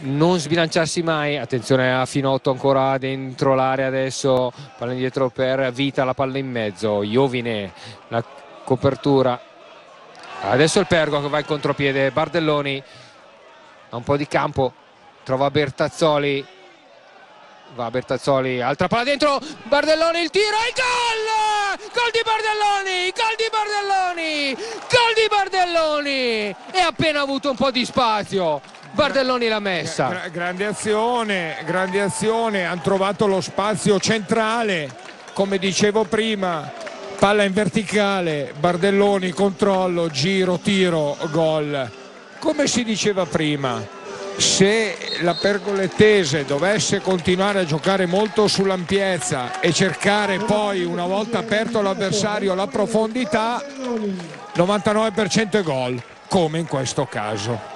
non sbilanciarsi mai, attenzione a Finotto ancora dentro l'area adesso, palla indietro per Vita, la palla in mezzo, Iovine, la copertura, adesso il Pergo che va in contropiede, Bardelloni ha un po' di campo, trova Bertazzoli, va Bertazzoli, altra palla dentro, Bardelloni il tiro il gol! Gol di Bardelloni, gol di Bardelloni, gol di Bardelloni. E ha appena avuto un po' di spazio Bardelloni l'ha messa. Gra grande azione, grande azione, hanno trovato lo spazio centrale, come dicevo prima, palla in verticale, Bardelloni controllo, giro, tiro, gol. Come si diceva prima, se la Pergolettese dovesse continuare a giocare molto sull'ampiezza e cercare poi una volta aperto l'avversario la profondità 99% è gol come in questo caso